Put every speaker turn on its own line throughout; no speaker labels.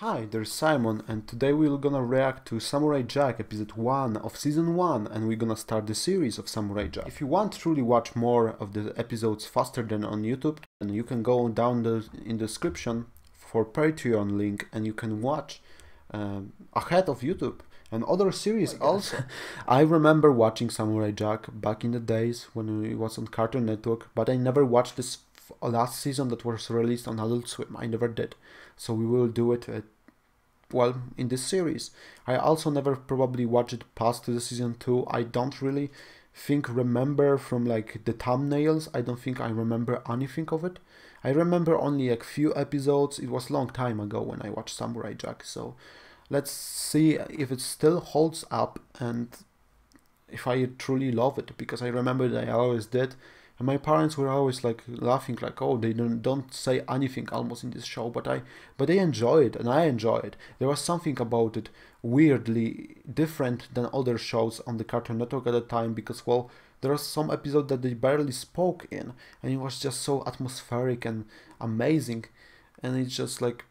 Hi, there's Simon, and today we're gonna react to Samurai Jack episode 1 of season 1, and we're gonna start the series of Samurai Jack. If you want to truly watch more of the episodes faster than on YouTube, then you can go down the in the description for Patreon link, and you can watch um, ahead of YouTube and other series
Oh
also. I remember watching Samurai Jack back in the days when it was on Cartoon Network, but I never watched this last season that was released on Adult Swim. I never did. So we will do it, uh, well, in this series. I also never probably watched it past the season 2. I don't really think remember from like the thumbnails. I don't think I remember anything of it. I remember only a few episodes. It was long time ago when I watched Samurai Jack. So let's see if it still holds up and if I truly love it because I remember that I always did. And my parents were always like laughing, like, "Oh, they don't don't say anything almost in this show," but I, but they enjoy it, and I enjoy it. There was something about it weirdly different than other shows on the Cartoon Network at the time because, well, there was some episode that they barely spoke in, and it was just so atmospheric and amazing, and it's just like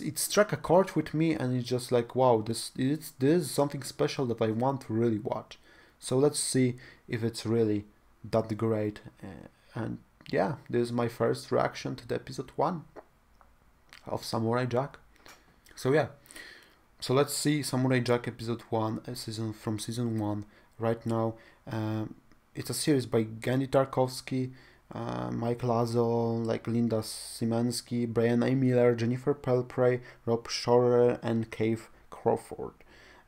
it struck a chord with me and it's just like wow this it's this is something special that i want to really watch so let's see if it's really that great uh, and yeah this is my first reaction to the episode one of samurai jack so yeah so let's see samurai jack episode one uh, season from season one right now um, it's a series by Genndy Tartakovsky uh, Mike Lazzo, like Linda Simensky, Brian A. Miller, Jennifer Pelphrey, Rob Sorcher, and Cave Crofford.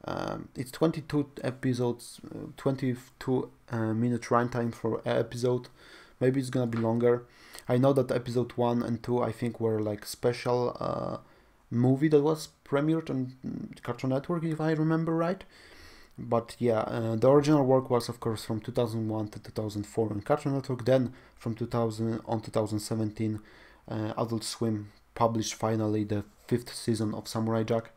Um, it's 22 episodes, uh, 22 uh, minute runtime for episode. Maybe it's gonna be longer. I know that episode 1 and 2 I think were like special uh, movie that was premiered on Cartoon Network if I remember right but yeah, uh, the original work was of course from 2001 to 2004 on Cartoon Network. Then from 2000 on 2017, uh, Adult Swim published finally the fifth season of Samurai Jack.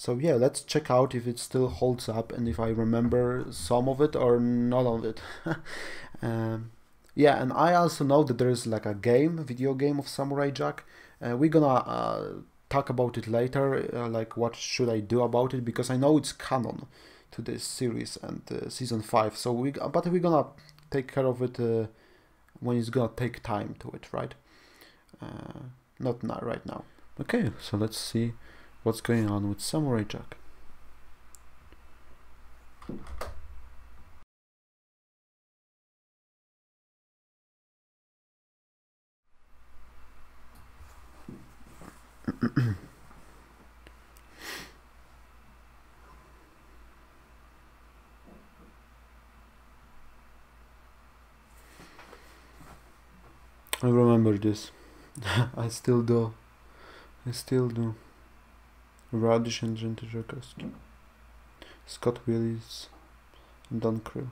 So yeah, let's check out if it still holds up and if I remember some of it or not of it. um, yeah, and I also know that there is like a game, video game of Samurai Jack. Uh, we're gonna uh, talk about it later, uh, like what should I do about it because I know it's canon to this series and uh, season 5 so we but we're gonna take care of it uh, when it's gonna take time to it right uh, not now right now okay so let's see what's going on with samurai jack I remember this. I still do. I still do. Rudish and Tartakovsky. Scott Wills and Don Crew.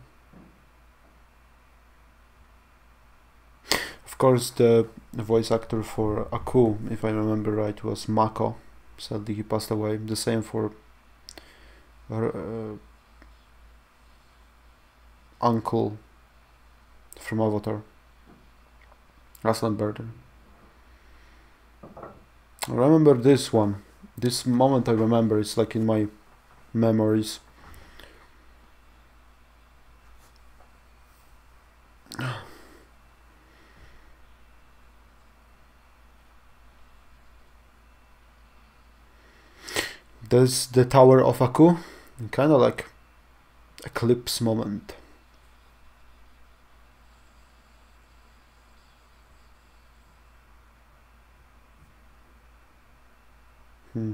Of course, the voice actor for Aku, if I remember right, was Mako. Sadly, he passed away. The same for uh, Uncle from Avatar. Aslan Burden. Remember this one. This moment I remember, it's like in my memories. There's the Tower of Aku, kind of like eclipse moment. Hmm.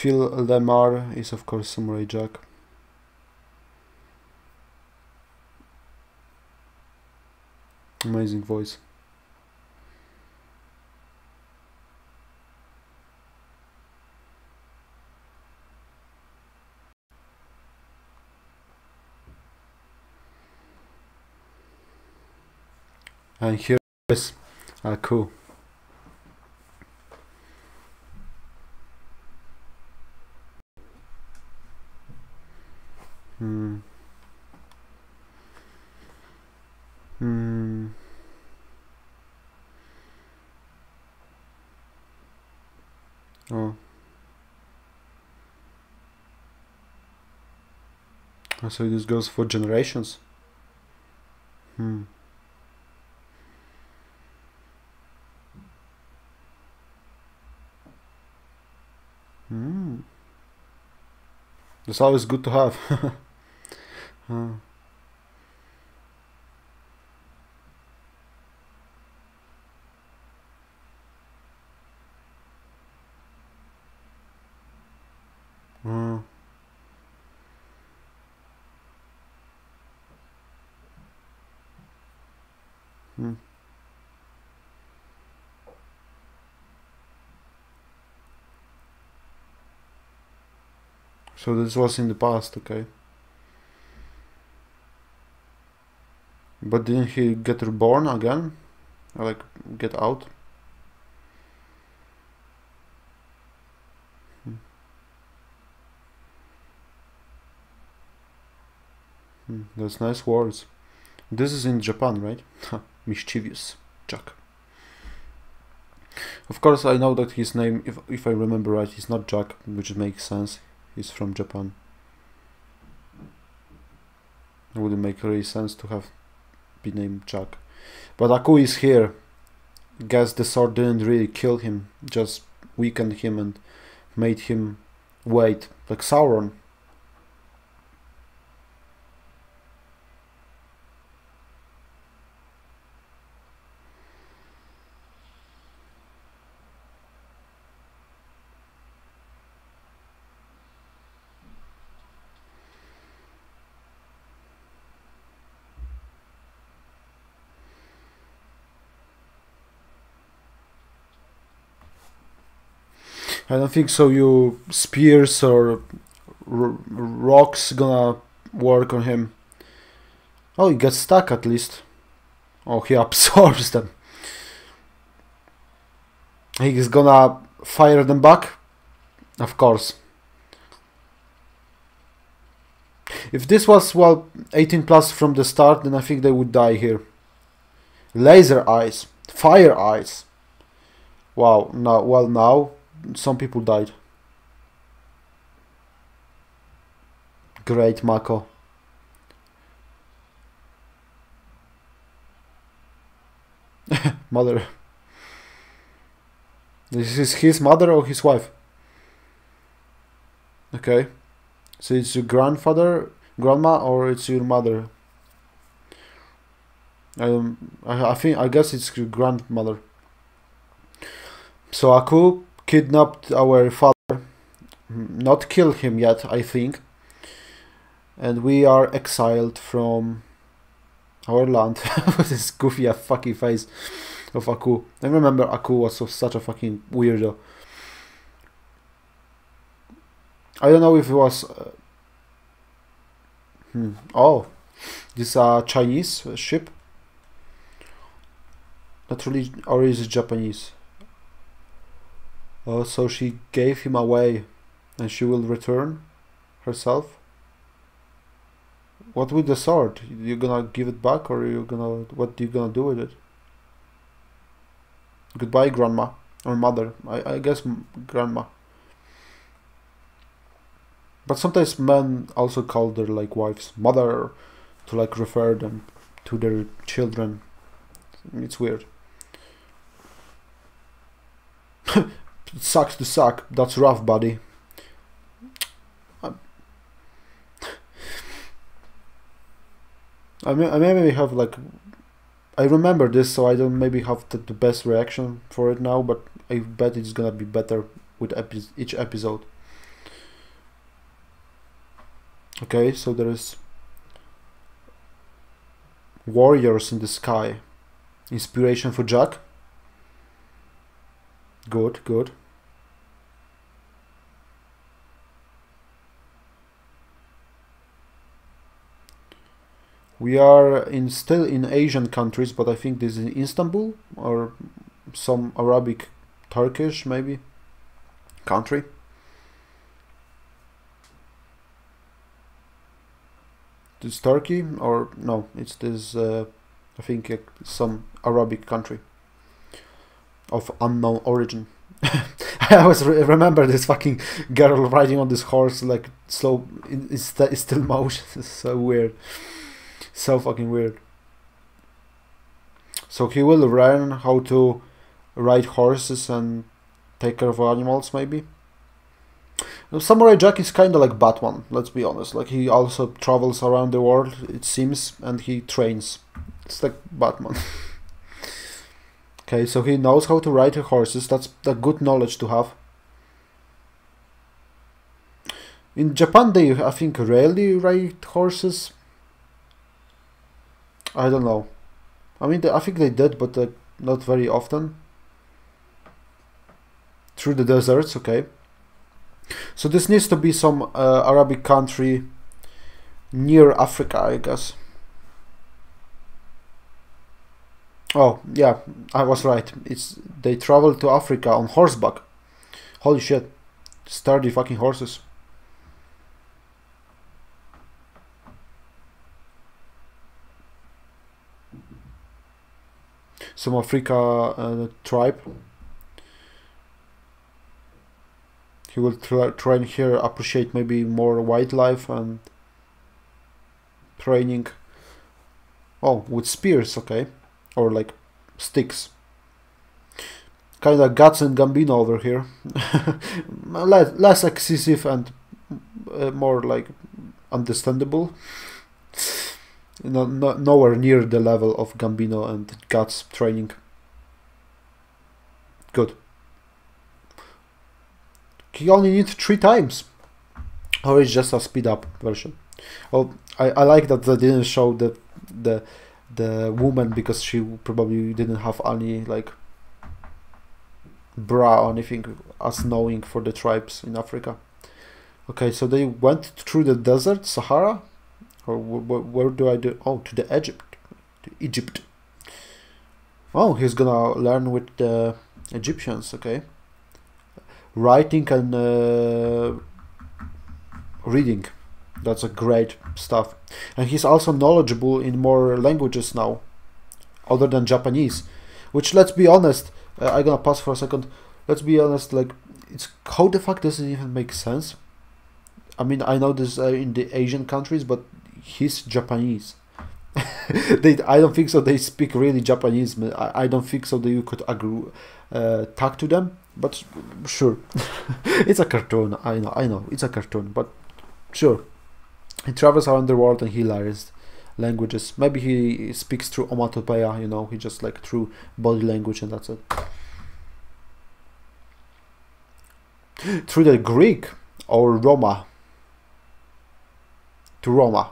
Phil LaMarr is of course Samurai Jack. Amazing voice. And here is uh, cool. Hmm. Hmm. Oh. Oh, So this goes for generations. Hmm. Hmm. It's always good to have. Huh. Hmm. So this was in the past, okay. But didn't he get reborn again? Or like get out? Hmm. Hmm, That's nice words. This is in Japan, right? Mischievous Jack. Of course, I know that his name, if if I remember right, is not Jack, which makes sense. He's from Japan. It wouldn't make really sense to have be named Jack. But Aku is here. Guess the sword didn't really kill him, just weakened him and made him wait, like Sauron. I don't think so. You spears or rocks gonna work on him. Oh, he gets stuck at least. Oh, he absorbs them. He's gonna fire them back. Of course. If this was well 18 plus from the start, then I think they would die here. Laser eyes, fire eyes. Wow. Now, well now some people died. Great Mako. mother. This is his mother or his wife? Okay. So it's your grandfather, grandma, or it's your mother? Um, I, I think I guess it's your grandmother. So Aku kidnapped our father, not kill him yet, I think, and we are exiled from our land with this goofy fucking face of Aku. I remember Aku was so, such a fucking weirdo. I don't know if it was. Uh, hmm. Oh, this uh Chinese ship. Not really, or is it Japanese? Oh, so she gave him away, and she will return herself. What with the sword? You gonna give it back, or you gonna what you gonna do with it? Goodbye, grandma or mother. I I guess grandma. But sometimes men also call their like wives mother to like refer them to their children. It's weird. Sucks to suck. That's rough, buddy. I may, I maybe have like I remember this, so I don't maybe have the, the best reaction for it now, but I bet it's gonna be better with epi- each episode. Okay, so there is warriors in the sky. Inspiration for Jack. Good, good. We are in still in Asian countries, but I think this is Istanbul or some Arabic, Turkish maybe country. this Turkey or no? It's this. Uh, I think uh, some Arabic country of unknown origin. I always re- remember this fucking girl riding on this horse, like slow, in, in, st- still motion. It's so weird, so fucking weird. So he will learn how to ride horses and take care of animals, maybe. Samurai Jack is kind of like Batman, let's be honest. Like he also travels around the world, it seems, and he trains. It's like Batman. okay, so he knows how to ride horses. That's a good knowledge to have. In Japan, they I think rarely ride horses. I don't know. I mean, I think they did, but uh, not very often. Through the deserts, okay. So this needs to be some uh, Arabic country near Africa, I guess. Oh, yeah, I was right. It's they travel to Africa on horseback. Holy shit. Sturdy fucking horses. Some Africa uh, tribe. He will try, try here appreciate maybe more wildlife and training oh with spears okay or like sticks. Kind of guts and gambino over here. Less, less excessive and uh, more like understandable no, no, nowhere near the level of gambino and guts training. Good. He only needs three times. Or it's just a speed up version. Oh I, I like that they didn't show the the the woman because she probably didn't have any like bra or anything as knowing for the tribes in Africa. Okay so they went through the desert Sahara or where, where do I do oh to the Egypt to Egypt oh he's gonna learn with the Egyptians okay writing and uh, reading. That's a great stuff. And he's also knowledgeable in more languages now, other than Japanese. Which, let's be honest, uh, I'm gonna pause for a second. Let's be honest, like, it's how the fuck does it even make sense? I mean, I know this uh, in the Asian countries, but he's Japanese. they, I don't think so. They speak really Japanese. I, I don't think so. That you could agree, uh, talk to them but sure it's a cartoon i know i know it's a cartoon but sure he travels around the world and he learns languages maybe he speaks through onomatopoeia you know he just like through body language and that's it through the greek or roma to roma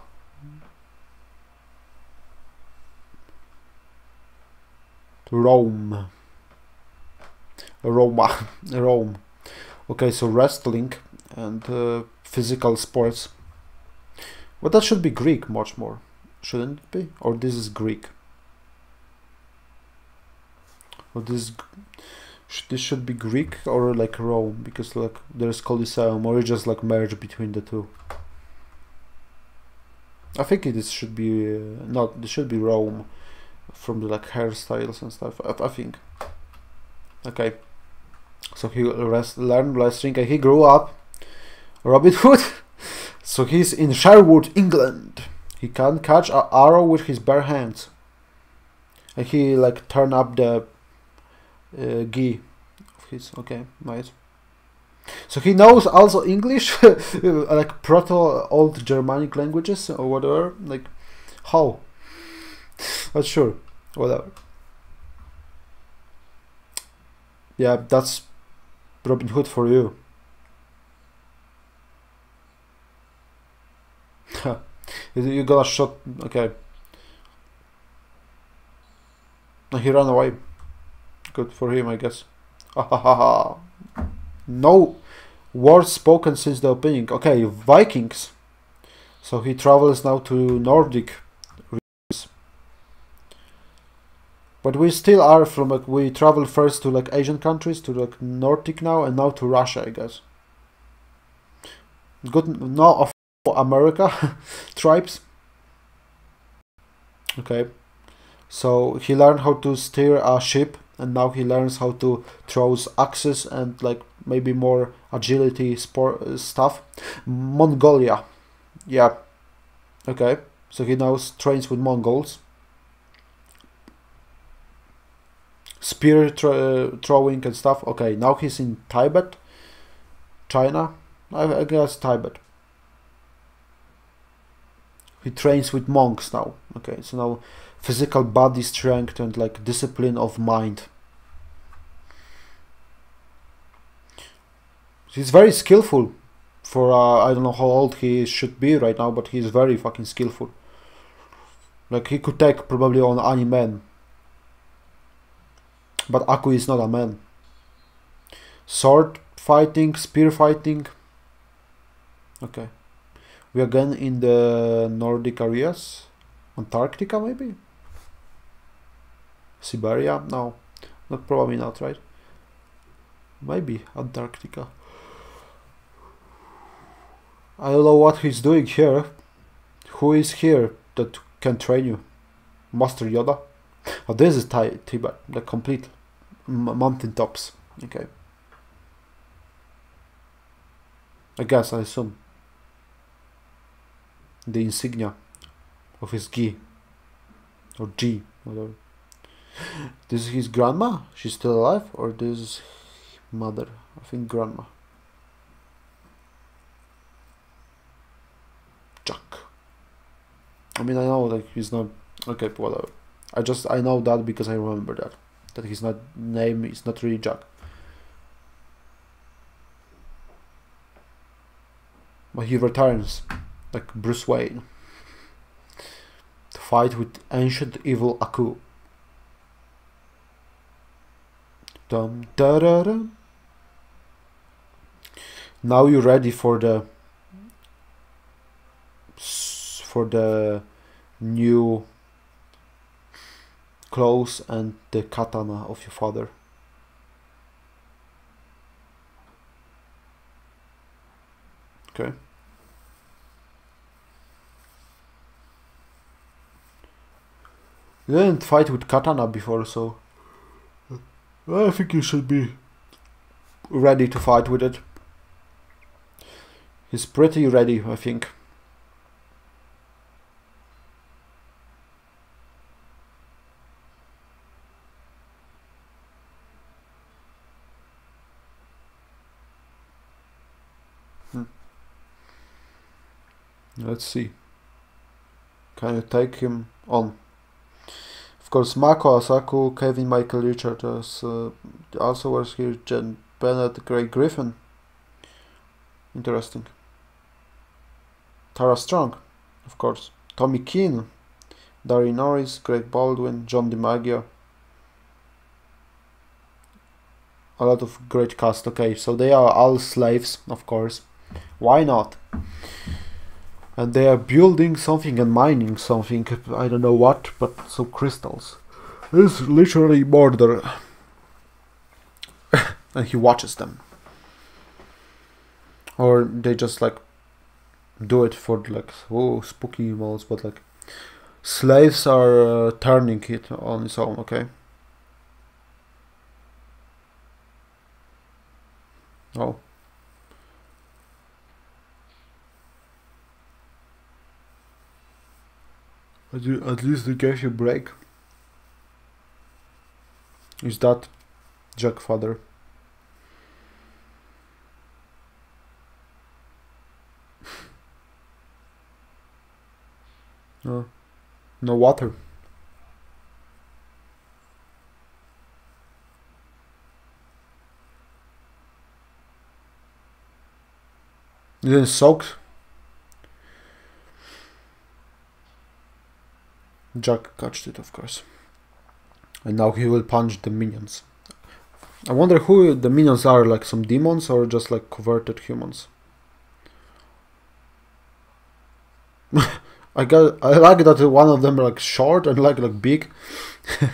rome Roma, Rome. Okay, so wrestling and uh, physical sports. But that should be Greek much more, shouldn't it be? Or this is Greek? Or this this should be Greek or like Rome because like there's Colosseum or just like merge between the two. I think it is, should be uh, not. It should be Rome from the like hairstyles and stuff. I, I think. Okay. So he rest, learned wrestling and he grew up Robin Hood. so he's in Sherwood, England. He can't catch an arrow with his bare hands. And he like turn up the uh, gi of his. Okay, nice. So he knows also English, like proto old Germanic languages or whatever. Like how? But sure, whatever. Yeah, that's Robin Hood for you. you got a shot. Okay. He ran away. Good for him, I guess. no words spoken since the opening. Okay, Vikings. So he travels now to Nordic But we still are from like we travel first to like Asian countries to like Nordic now and now to Russia, I guess. Good now of America tribes. Okay, so he learned how to steer a ship, and now he learns how to throw axes and like maybe more agility sport uh, stuff. Mongolia, yeah. Okay, so he now trains with Mongols. Spear throwing and stuff. Okay, now he's in Tibet, China. I, I guess Tibet. He trains with monks now. Okay, so now physical body strength and like discipline of mind. He's very skillful for uh, I don't know how old he should be right now, but he's very fucking skillful. Like he could take probably on any man. But Aku is not a man. Sword fighting, spear fighting. Okay. We are again in the Nordic areas. Antarctica maybe? Siberia? No. Not probably not, right? Maybe Antarctica. I don't know what he's doing here. Who is here that can train you? Master Yoda? Oh, this is Tibet, the complete mountain tops. Okay. I guess, I assume. The insignia of his gi. Or G, whatever. This is his grandma? She's still alive? Or this is mother? I think grandma. Jack. I mean, I know like he's not okay, whatever. I just I know that because I remember that that his not name is not really Jack. But he returns like Bruce Wayne to fight with ancient evil Aku. Dum da da da. Now you're ready for the for the new clothes and the katana of your father. Okay. You didn't fight with katana before, so I think you should be ready to fight with it. He's pretty ready, I think. Let's see. Can you take him on? Of course, Mako as Aku, Kevin Michael Richards, uh, also was here, Jen Bennett, Greg Griffin. Interesting. Tara Strong, of course. Tommy Keene, Daran Norris, Greg Baldwin, John DiMaggio. A lot of great cast. Okay, so they are all slaves, of course. Why not? And they are building something and mining something I don't know what but some crystals. It's literally murder. And he watches them. Or they just like do it for like oh spooky modes but like slaves are uh, turning it on its own okay? Oh At, at least they gave you break. Is that Jack father? no, no water. You didn't soak Jack catched it, of course. And now he will punch the minions. I wonder who the minions are, like some demons or just like converted humans. I got I like that one of them like short and like like big.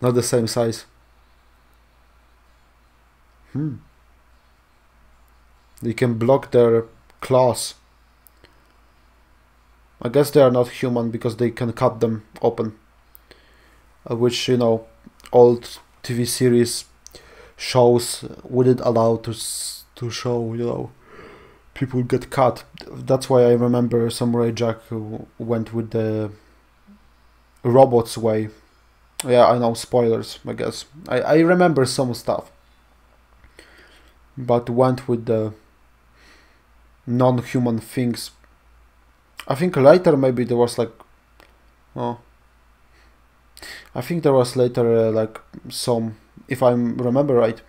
Not the same size. Hmm. They can block their claws. I guess they are not human because they can cut them open. Uh, which, you know, old TV series shows wouldn't allow to to show, you know, people get cut. That's why I remember Samurai Jack who went with the robots way. Yeah, I know, spoilers, I guess. I, I remember some stuff. But went with the non-human things. I think later maybe there was like... Oh. I think there was later uh, like some, if I remember right,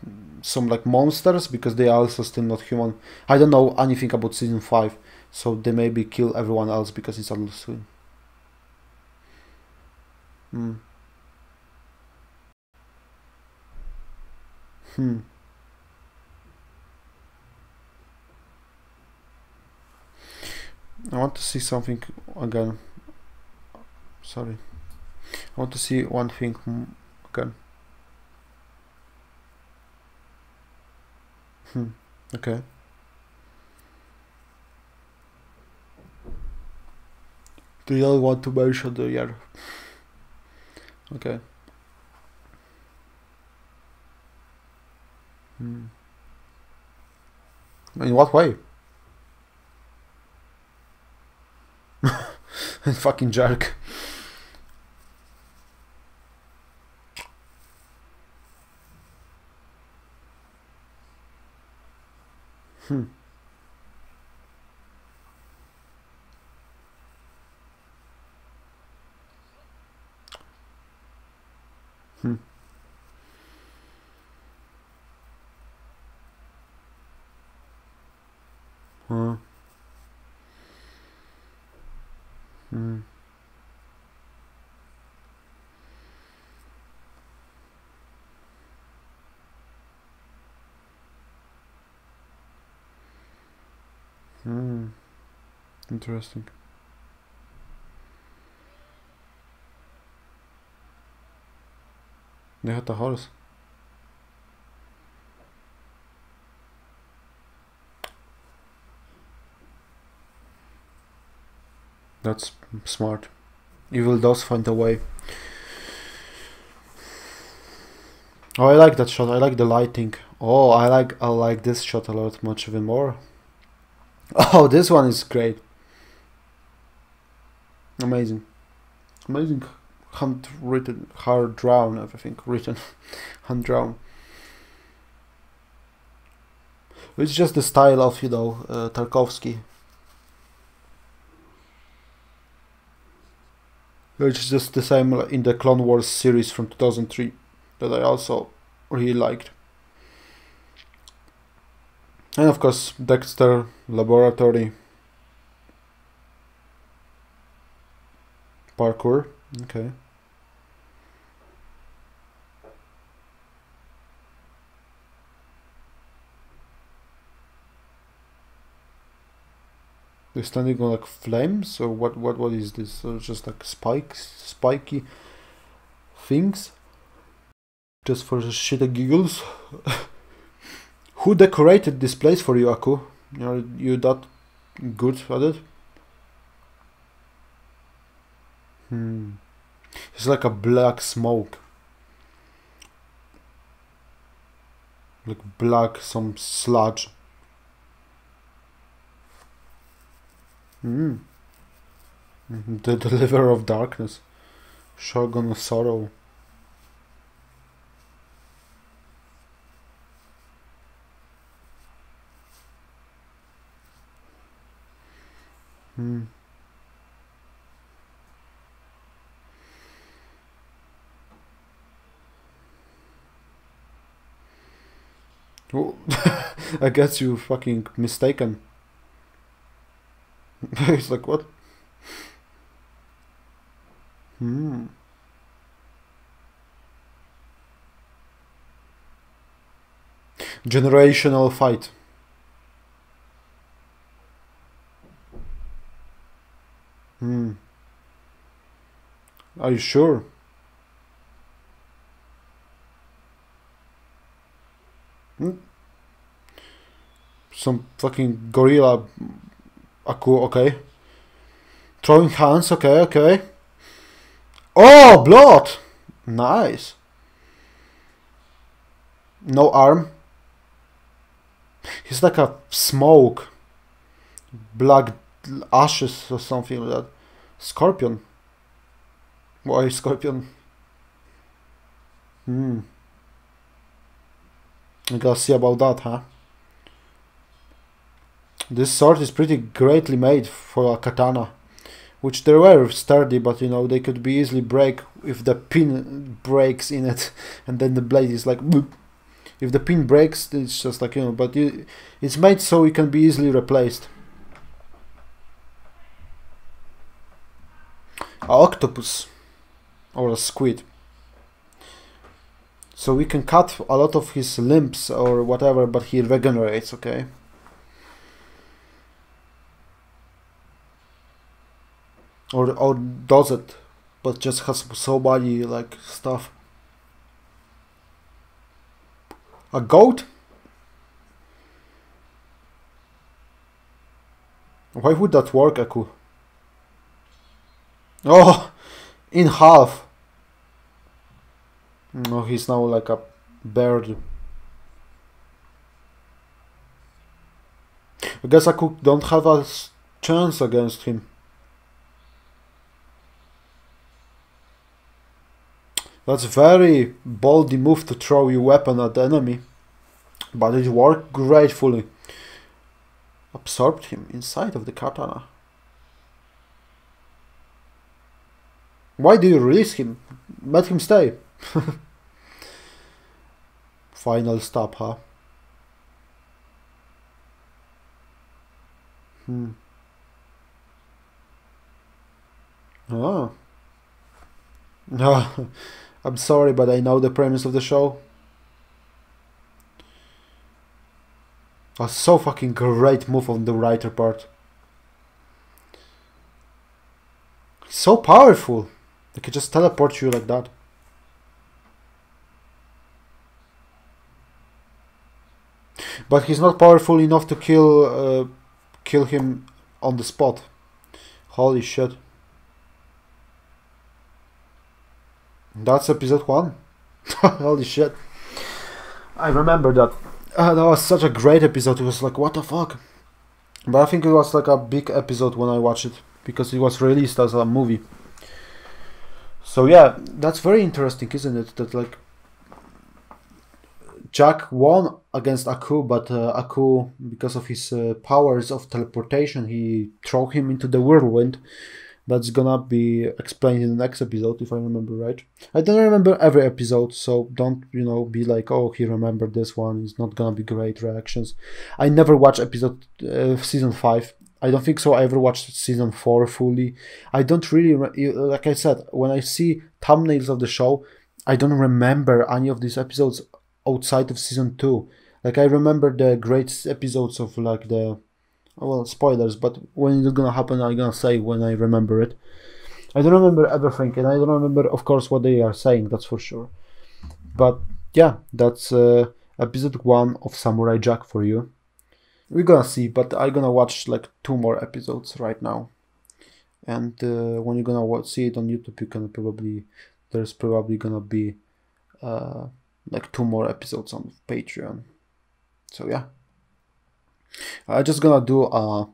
some like monsters because they are also still not human. I don't know anything about season 5, so they maybe kill everyone else because it's Swim. Hmm. Hmm. I want to see something again. Sorry. I want to see one thing again. Hmm. Okay. Do you want to mention the year? Okay. Hmm. In what way? fucking jerk. Hmm. Hmm. Huh. Hmm. Hmm. Interesting. They had the horse. That's smart. Evil does find a way. Oh, I like that shot. I like the lighting. Oh, I like I like this shot a lot much even more. Oh, this one is great. Amazing. Amazing hand written, hard drawn, everything written, hand drawn. It's just the style of, you know, uh, Tartakovsky. It's just the same in the Clone Wars series from 2003 that I also really liked. And of course, Dexter Laboratory. Parkour. Okay. They're standing on like flames or what what what is this? So just like spikes spiky things? Just for the shit and giggles? Who decorated this place for you, Aku? You are you that good at it? Hmm. It's like a black smoke. Like black, some sludge. Hmm. The deliverer of darkness. Shogun of sorrow. Hmm. Oh, I guess you fucking mistaken. He's like, what? Hmm. Generational fight. Hmm. Are you sure? Hmm? Some fucking gorilla okay. Throwing hands, okay, okay. Oh, blood! Nice. No arm. He's like a smoke. Black ashes or something like that. Scorpion. Why scorpion? Hmm. I gotta see about that, huh? This sword is pretty greatly made for a katana. Which they were sturdy, but you know, they could be easily break if the pin breaks in it. And then the blade is like... Boop. If the pin breaks, it's just like, you know, but you, it's made so it can be easily replaced. A octopus. Or a squid. So we can cut a lot of his limbs or whatever, but he regenerates, okay? Or, or does it, but just has so many like stuff. A goat? Why would that work, Aku? Oh, in half. No, he's now like a bird. I guess Aku don't have a chance against him. That's very boldy move to throw your weapon at the enemy. But it worked gratefully. Absorbed him inside of the katana. Why do you release him? Let him stay. Final stop, huh? Hmm. Oh. No. I'm sorry, but I know the premise of the show. A so fucking great move on the writer part. so powerful. They can just teleport you like that. But he's not powerful enough to kill uh, kill him on the spot. Holy shit. That's episode one. Holy shit. I remember that. Uh, that was such a great episode. It was like, what the fuck? But I think it was like a big episode when I watched it because it was released as a movie. So yeah, that's very interesting, isn't it? That like Jack won against Aku, but uh, Aku, because of his uh, powers of teleportation, he threw him into the whirlwind, that's gonna be explained in the next episode, if I remember right. I don't remember every episode, so don't, you know, be like, oh, he remembered this one. It's not gonna be great reactions. I never watched episode uh, season 5. I don't think so. I ever watched season 4 fully. I don't really, like I said, when I see thumbnails of the show, I don't remember any of these episodes outside of season 2. Like, I remember the great episodes of, like, the well spoilers but when it's gonna happen i'm gonna say when i remember it. I don't remember everything and i don't remember of course what they are saying that's for sure. But yeah that's uh, episode one of samurai jack for you. We're gonna see but i'm gonna watch like two more episodes right now. And uh, when you're gonna watch, see it on youtube you can probably there's probably gonna be uh, like two more episodes on patreon. So yeah I'm just gonna do a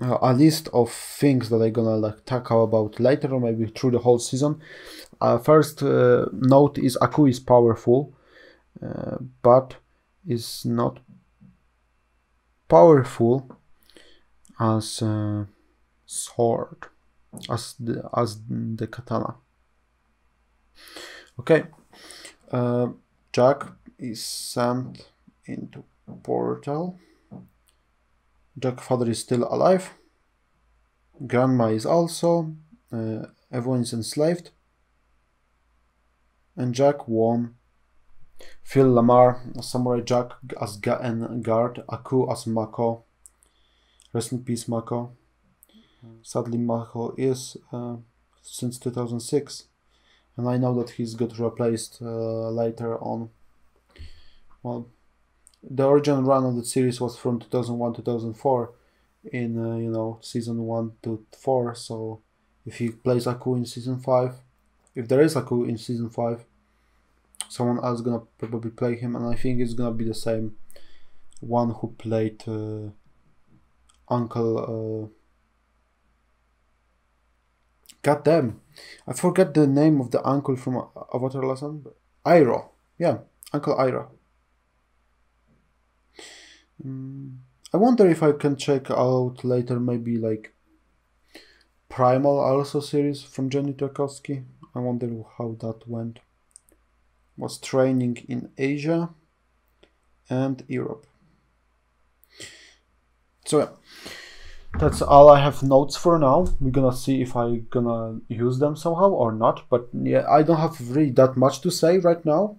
a list of things that I'm gonna like talk about later or maybe through the whole season. Uh, first uh, note is Aku is powerful, uh, but is not powerful as uh, sword, as the as the katana. Okay, uh, Jack is sent into portal. Jack father is still alive. Grandma is also. Uh, everyone is enslaved. And Jack won. Phil LaMarr, Samurai Jack as Ga and guard, Aku as Mako. Rest in peace, Mako. Sadly, Mako is uh, since 2006, and I know that he's got replaced uh, later on. Well, the original run of the series was from 2001 2004 in uh, you know season one to four. So if he plays Aku in season five, if there is Aku in season five, someone else gonna probably play him, and I think it's gonna be the same one who played uh, Uncle. Uh, God damn, I forget the name of the uncle from Avatar Lesson. Iroh, yeah, Uncle Iroh. I wonder if I can check out later, maybe like Primal also series from Genndy Tartakovsky. I wonder how that went. Was training in Asia and Europe. So yeah, that's all I have notes for now. We're gonna see if I gonna use them somehow or not. But yeah, I don't have really that much to say right now.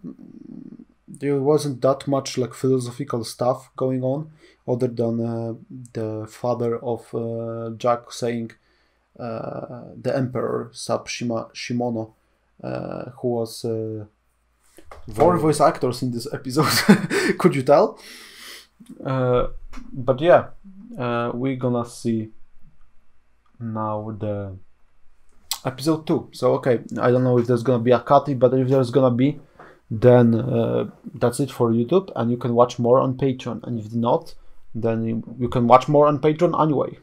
There wasn't that much like philosophical stuff going on, other than uh, the father of uh, Jack saying uh, the emperor Sab Shima, Shimono, uh, who was uh, four voice actors in this episode. Could you tell? Uh, but yeah, uh, we're gonna see now the episode two. So okay, I don't know if there's gonna be a cut, but if there's gonna be, then uh, that's it for YouTube, and you can watch more on Patreon. And if not, then you, can watch more on Patreon anyway.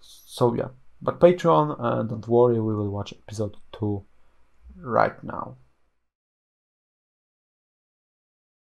So yeah, but Patreon, uh, don't worry, we will watch episode two right now.